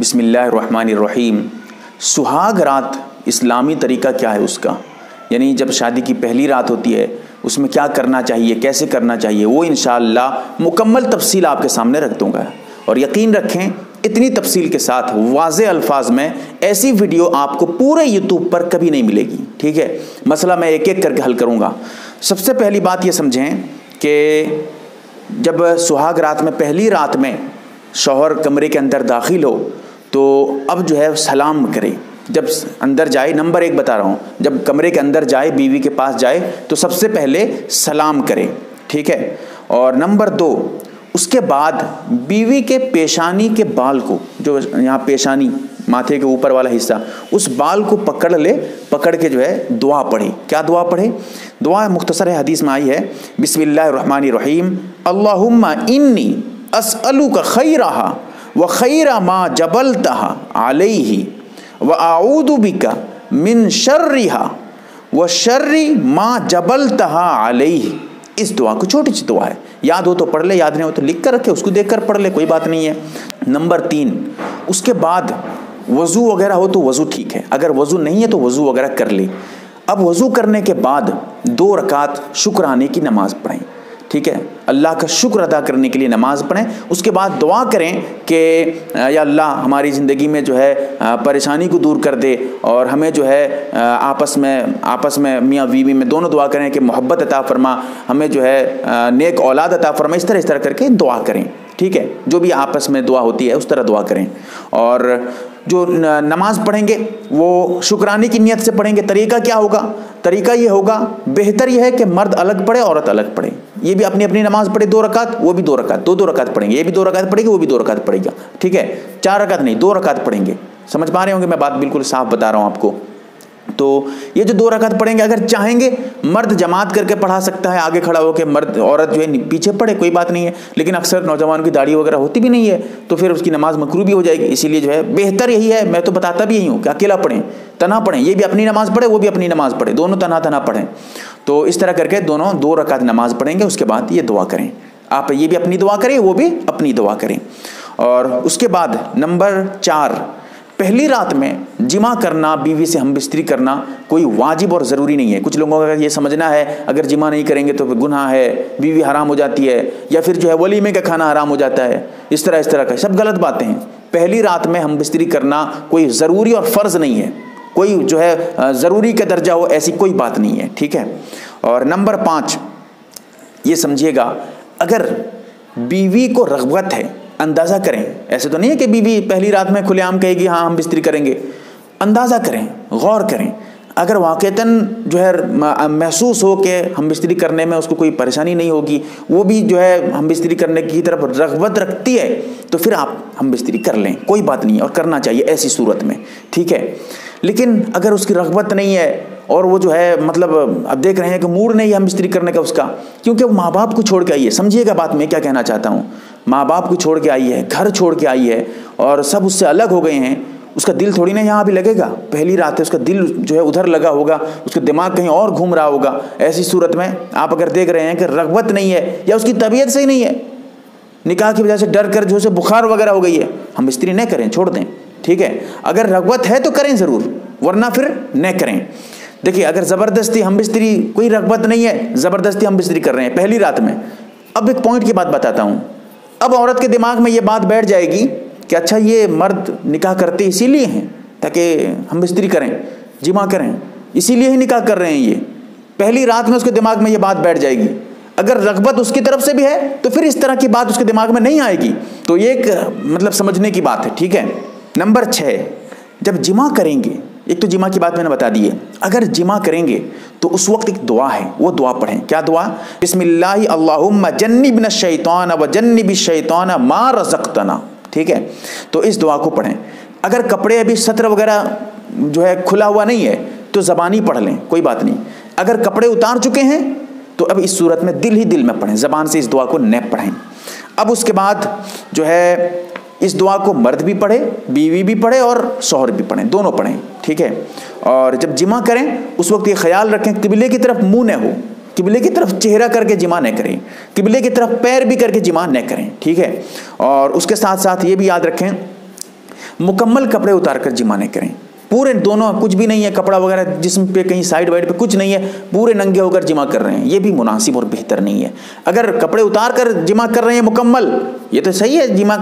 بسم اللہ الرحمن الرحیم۔ سہاگ رات اسلامی طریقہ کیا ہے اس کا؟ یعنی جب شادی کی پہلی رات ہوتی ہے، اس میں کیا کرنا چاہیے، کیسے کرنا چاہیے، وہ انشاءاللہ مکمل تفصیل آپ کے سامنے رکھ دوں گا۔ اور یقین رکھیں، اتنی تفصیل کے ساتھ واضح الفاظ میں ایسی ویڈیو آپ کو پورے یوٹیوب پر کبھی نہیں ملے گی۔ ٹھیک ہے؟ مسئلہ میں ایک ایک کر کے حل کروں گا۔ سب سے پہلی بات یہ سمجھیں کہ جب سہاگ رات میں پہلی رات میں شوہر کمرے کے اندر داخل ہو تو اب جو ہے سلام کرے۔ جب اندر جائے، نمبر ایک بتا رہا ہوں، جب کمرے کے اندر جائے، بیوی کے پاس جائے، تو سب سے پہلے سلام کرے، ٹھیک ہے؟ اور نمبر دو، اس کے بعد بیوی کے پیشانی کے بال کو، جو یہاں پیشانی ماتھے کے اوپر والا حصہ، اس بال کو پکڑ لے، پکڑ کے جو ہے دعا پڑھے۔ کیا دعا پڑھے؟ دعا مختصر حدیث میں آئی ہے، بسم اللہ الرحمن الرحیم، اللہم انی اسألو کا خیرہا۔ و خیر ما جبلتہا علیہ و اعوذ بکا من شرہا و شر ما جبلتہا علیہ۔ اس دعا کو چھوٹی سی دعا ہے۔ یاد ہو تو پڑھ لے، یاد نہیں ہو تو لکھ کر رکھے، اس کو دیکھ کر پڑھ لے، کوئی بات نہیں ہے۔ نمبر تین، اس کے بعد وضو وغیرہ ہو تو وضو ٹھیک ہے۔ اگر وضو نہیں ہے تو وضو وغیرہ کر لے۔ اب وضو کرنے کے بعد دو رکعت شکرانے کی نماز پڑھیں۔ ٹھیک ہے؟ اللہ کا شکر ادا کرنے کے لیے نماز پڑھیں۔ اس کے بعد دعا کریں کہ یا اللہ ہماری زندگی میں جو ہے پریشانی کو دور کر دے اور ہمیں جو ہے آپس میں آپس میں، میاں بیوی میں دونوں دعا کریں کہ محبت عطا فرما، ہمیں جو ہے نیک اولاد عطا فرما، اس طرح اس طرح کر کے دعا کریں۔ ٹھیک ہے، جو بھی آپس میں دعا ہوتی ہے، اس طرح دعا کریں۔ اور جو نماز پڑھیں گے، وہ شکرانے کی نیت سے پڑھیں گے۔ طریقہ کیا ہوگا؟ طریقہ یہ ہوگا، بہتر یہ ہے کہ مرد الگ پڑھے، عورت الگ پڑھے۔ یہ بھی اپنی اپنی نماز پڑھے دو رکعت، وہ بھی دو رکعت، دو دو رکعت پڑھیں گے۔ یہ بھی دو رکعت پڑھے گی، وہ بھی دو رکعت پڑھے گا۔ ٹھیک ہے، چار رکعت نہیں، دو رکعت پڑھیں گے۔ سمجھ پا رہے ہوں گے؟ میں بات بالکل صاف بتا رہا ہوں آپ کو۔ تو یہ جو دو رکعت پڑھیں گے، اگر چاہیں گے، مرد جماعت کر کے پڑھا سکتا ہے، آگے کھڑا ہو کے مرد، عورت جو ہے، پیچھے پڑھے، کوئی بات نہیں ہے۔ لیکن اکثر نوجوان کی داڑھی وغیرہ ہوتی بھی نہیں ہے، تو پھر اس کی نماز مکرو بھی ہو جائے گی۔ اسی لیے جو ہے، بہتر یہی ہے، میں تو بتاتا بھی یہی ہوں کہ اکیلا پڑھیں، تنہا پڑھیں۔ یہ بھی اپنی نماز پڑھے، وہ بھی اپنی نماز پڑھے۔ دونوں تنہا تنہا پڑھیں۔ تو اس طرح کر کے دونوں دو رکعت نماز پڑھیں گے، اس کے بعد یہ دعا کریں۔ آپ یہ بھی اپنی دعا کریں، وہ بھی اپنی دعا کریں۔ اور اس کے بعد نمبر چار۔ پہلی رات میں جمع کرنا، بیوی سے ہم بستری کرنا کوئی واجب اور ضروری نہیں ہے۔ کچھ لوگوں کا یہ سمجھنا ہے، اگر جمع نہیں کریں گے تو گناہ ہے، بیوی حرام ہو جاتی ہے یا پھر جو ہے ولیمے کا کھانا حرام ہو جاتا ہے۔ اس طرح اس طرح کا سب غلط باتیں ہیں۔ پہلی رات میں ہم بستری کرنا کوئی ضروری اور فرض نہیں ہے۔ کوئی جو ہے ضروری کا درجہ ہو، ایسی کوئی بات نہیں ہے۔ ٹھیک ہے؟ اور نمبر پانچ، یہ سمجھیے گا، اگر بیوی کو رغبت ہے اندازہ کریں۔ ایسے تو نہیں ہے کہ بیوی پہلی رات میں کھلے عام کہے گی ہاں ہم بستری کریں گے۔ اندازہ کریں، غور کریں۔ اگر واقعتاً جو ہے، محسوس ہو کہ ہم بستری کرنے میں اس کو کوئی پریشانی نہیں ہوگی، وہ بھی جو ہے، ہم بستری کرنے کی طرف رغبت رکھتی ہے، تو پھر آپ ہم بستری کر لیں۔ کوئی بات نہیں، اور کرنا چاہیے ایسی صورت میں، ٹھیک ہے؟ لیکن اگر اس کی رغبت نہیں ہے، اور وہ جو ہے مطلب اب دیکھ رہے ہیں کہ موڈ نہیں ہے ہم بستری کرنے کا اس کا، کیونکہ وہ ماں باپ کو چھوڑ کے آئی ہے۔ سمجھیے گا بات میں کیا کہنا چاہتا ہوں۔ ماں باپ کو چھوڑ کے آئی ہے، گھر چھوڑ کے آئی ہے اور سب اس سے الگ ہو گئے ہیں۔ اس کا دل تھوڑی نا یہاں بھی لگے گا۔ پہلی رات ہے، اس کا دل جو ہے ادھر لگا ہوگا، اس کا دماغ کہیں اور گھوم رہا ہوگا۔ ایسی صورت میں آپ اگر دیکھ رہے ہیں کہ رغبت نہیں ہے یا اس کی طبیعت سے ہی نہیں ہے، نکاح کی وجہ سے ڈر کر جو اسے بخار وغیرہ ہو گئی ہے۔ ہم استری نہ کریں، چھوڑ دیں۔ ٹھیک ہے، اگر رغبت ہے تو کریں ضرور، ورنہ پھر نہ کریں۔ دیکھیے، اگر زبردستی ہم بستری، کوئی رغبت نہیں ہے، زبردستی ہم بستری کر رہے ہیں۔ پہلی رات میں، اب ایک پوائنٹ کی بات بتاتا ہوں۔ اب عورت کے دماغ میں یہ بات بیٹھ جائے گی کہ اچھا یہ مرد نکاح کرتے اسی لیے ہیں تاکہ ہم بستری کریں، جمع کریں، اسی لیے ہی نکاح کر رہے ہیں یہ۔ پہلی رات میں اس کے دماغ میں یہ بات بیٹھ جائے گی۔ اگر رغبت اس کی طرف سے بھی ہے تو پھر اس طرح کی بات اس کے دماغ میں نہیں آئے گی۔ تو یہ ایک مطلب سمجھنے کی بات ہے، ٹھیک ہے؟ نمبر چھ، جب جمع کریں گے ایک تو جمع کی بات میں نے بتا دی ہے۔ اگر جمع کریں گے تو اس وقت ایک دعا ہے، وہ دعا پڑھیں۔ کیا دعا؟ بسم اللہ، اللہم جنبنا الشیطان و جنب الشیطان ما رزقتنا۔ ٹھیک ہے؟ تو اس دعا کو پڑھیں۔ اگر کپڑے ابھی سطر وغیرہ جو ہے کھلا ہوا نہیں ہے، تو زبانی پڑھ لیں، کوئی بات نہیں۔ اگر کپڑے اتار چکے ہیں، تو اب اس صورت میں دل ہی دل میں پڑھیں، زبان سے اس دعا کو نیپ پڑھیں۔ اب اس کے بعد جو ہے، اس دعا کو مرد بھی پڑھے، بیوی بھی پڑھے اور شوہر بھی پڑھیں، دونوں پڑھیں۔ ٹھیک ہے؟ اور جب جمع کریں، اس وقت یہ خیال رکھیں، قبلے کی طرف منہ نہ ہو، قبلے کی طرف چہرہ کر کے جمع نہ کریں، قبلے کی طرف پیر بھی کر کے جمع نہ کریں، ٹھیک ہے؟ اور اس کے ساتھ ساتھ یہ بھی یاد رکھیں، مکمل کپڑے اتار کر جمع نہ کریں۔ پورے دونوں کچھ بھی نہیں ہے، کپڑا وغیرہ جسم پہ کہیں سائڈ وائڈ پہ کچھ نہیں ہے، پورے ننگے ہو کر جمع کر رہے ہیں۔ یہ بھی مناسب اور بہتر نہیں ہے۔ اگر کپڑے اتار کر جمع کر رہے ہیں مکمل، یہ تو صحیح ہے، جمع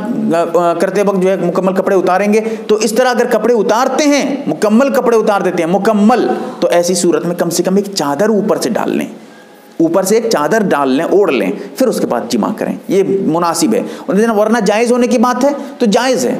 کرتے وقت جو ہے مکمل کپڑے اتاریں گے۔ تو اس طرح اگر کپڑے اتارتے ہیں، مکمل کپڑے اتار دیتے ہیں، مکمل، تو ایسی صورت میں کم سے کم ایک چادر اوپر سے ڈال لیں۔ اوپر سے ایک چادر ڈال لیں، اوڑھ لیں، پھر اس کے بعد جمع کریں۔ یہ مناسب ہے۔ ورنہ جائز ہونے کی بات ہے تو جائز ہے۔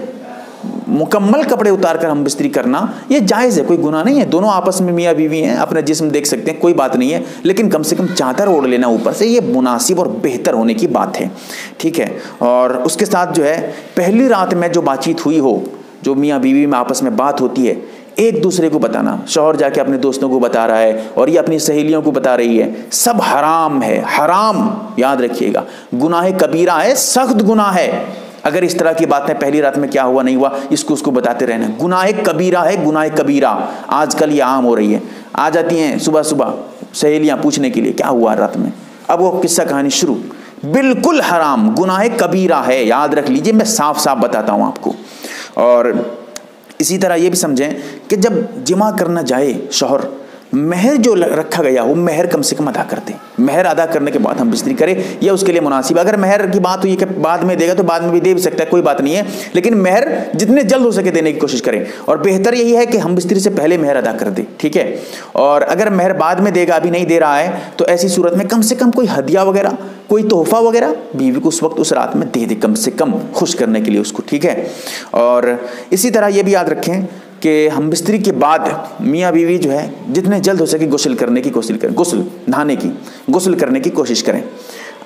مکمل کپڑے اتار کر ہم بستری کرنا، یہ جائز ہے، کوئی گناہ نہیں ہے۔ دونوں آپس میں میاں بیوی ہیں، اپنا جسم دیکھ سکتے ہیں، کوئی بات نہیں ہے۔ لیکن کم سے کم چادر اوڑھ لینا اوپر سے، یہ مناسب اور بہتر ہونے کی بات ہے۔ ٹھیک ہے؟ اور اس کے ساتھ جو ہے، پہلی رات میں جو بات چیت ہوئی ہو، جو میاں بیوی میں آپس میں بات ہوتی ہے، ایک دوسرے کو بتانا۔ شوہر جا کے اپنے دوستوں کو بتا رہا ہے اور یہ اپنی سہیلیوں کو بتا رہی ہے۔ سب حرام ہے، حرام، یاد رکھیے گا۔ گناہ کبیرہ ہے، سخت گناہ ہے۔ اگر اس طرح کی باتیں پہلی رات میں کیا ہوا نہیں ہوا، اس کو اس کو بتاتے رہنا۔ گناہ کبیرہ ہے، گناہ کبیرہ۔ آج کل یہ عام ہو رہی ہے۔ آ جاتی ہیں صبح صبح سہیلیاں پوچھنے کے لیے، کیا ہوا رات میں؟ اب وہ قصہ کہانی شروع۔ بالکل حرام، گناہ کبیرہ ہے، یاد رکھ لیجیے، میں صاف صاف بتاتا ہوں آپ کو۔ اور اسی طرح یہ بھی سمجھیں کہ جب جمع کرنا جائے شوہر مہر جو رکھا گیا وہ مہر کم سے کم ادا کر دیں مہر ادا کرنے کے بعد ہم بستری کریں یہ اس کے لیے مناسب۔ اگر مہر کی بات ہوئی کہ بعد میں دے گا تو بعد میں بھی دے بھی سکتا ہے، کوئی بات نہیں ہے۔ لیکن مہر جتنے جلد ہو سکے دینے کی کوشش کریں۔ اور بہتر یہی ہے کہ ہم بستری سے پہلے مہر ادا کر دیں، ٹھیک ہے؟ اور اگر مہر بعد میں دے گا، ابھی نہیں دے رہا ہے، تو ایسی صورت میں کم سے کم کوئی ہدیہ وغیرہ، کوئی تحفہ وغیرہ بیوی کو اس وقت، اس رات میں دے دے کم سے کم، خوش کرنے کے لیے اس کو، ٹھیک ہے؟ اور اسی طرح یہ بھی یاد رکھیں کہ ہم بستری کے بعد میاں بیوی جو ہے جتنے جلد ہو سکے غسل کرنے کی کوشش کریں، غسل، نہانے کی، غسل کرنے کی کوشش کریں۔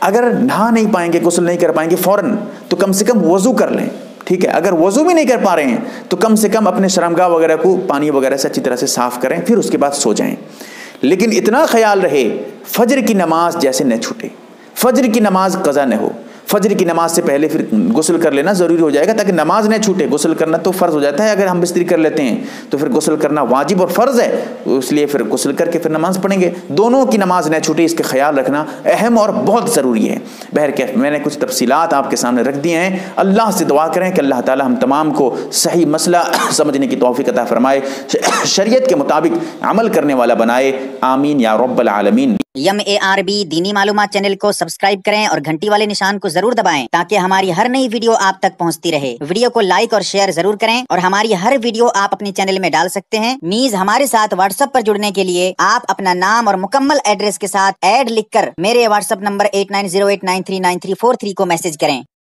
اگر نہا نہیں پائیں گے، غسل نہیں کر پائیں گے فوراً تو کم سے کم وضو کر لیں۔ ٹھیک ہے، اگر وضو بھی نہیں کر پا رہے ہیں تو کم سے کم اپنے شرمگاہ وغیرہ کو پانی وغیرہ سے اچھی طرح سے صاف کریں، پھر اس کے بعد سو جائیں۔ لیکن اتنا خیال رہے، فجر کی نماز جیسے نہ چھوٹے، فجر کی نماز قضا نہ ہو۔ فجر کی نماز سے پہلے پھر غسل کر لینا ضروری ہو جائے گا تاکہ نماز نہ چھوٹے، غسل کرنا تو فرض ہو جاتا ہے، اگر ہم بستری کر لیتے ہیں تو پھر غسل کرنا واجب اور فرض ہے، اس لیے پھر غسل کر کے پھر نماز پڑھیں گے۔ دونوں کی نماز نہ چھوٹے، اس کے خیال رکھنا اہم اور بہت ضروری ہے۔ بہر کہ میں نے کچھ تفصیلات آپ کے سامنے رکھ دیے ہیں۔ اللہ سے دعا کریں کہ اللہ تعالی ہم تمام کو صحیح مسئلہ سمجھنے کی توفیق عطا فرمائے، شریعت کے مطابق عمل کرنے والا بنائے۔ آمین یا رب العالمین۔ یم اے آر بی دینی معلومات چینل کو سبسکرائب کریں اور گھنٹی والے نشان کو ضرور دبائیں تاکہ ہماری ہر نئی ویڈیو آپ تک پہنچتی رہے۔ ویڈیو کو لائک اور شیئر ضرور کریں اور ہماری ہر ویڈیو آپ اپنی چینل میں ڈال سکتے ہیں۔ میز ہمارے ساتھ واٹس ایپ پر جڑنے کے لیے آپ اپنا نام اور مکمل ایڈریس کے ساتھ ایڈ لکھ کر میرے WhatsApp number eight nine zero eight nine three nine three four three کو میسج کریں۔